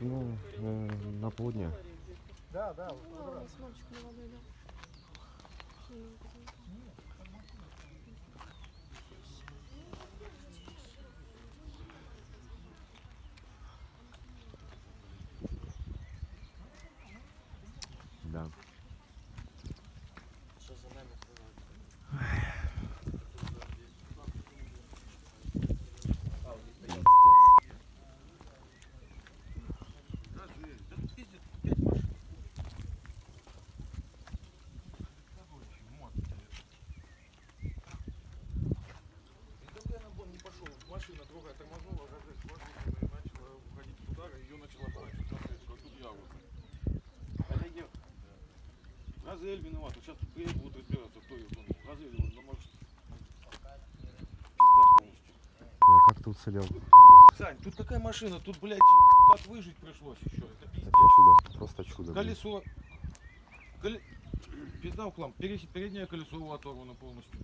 Ну, э, на полдня. Да, да, вот, А, у да. вас мальчик молодой, да? Ну, Да. Пиздец. Когда я на бон не пошел, машина другая тормознула, газель сложила, начала уходить в удар, ее начала поворачивать на встречку, а тут я вот. А ехал. Газель виноват, вот сейчас тут приедут, будут разбираться, кто ее тонул. Газель, вот, ну, может, пизда полностью. Я как ты уцелел? Сань, тут такая машина, тут, блядь, как выжить пришлось еще, это пиздец. Это чудо. Просто чудо. Колесо, коле... пизда в хлам, Пере- переднее колесо оторвано полностью.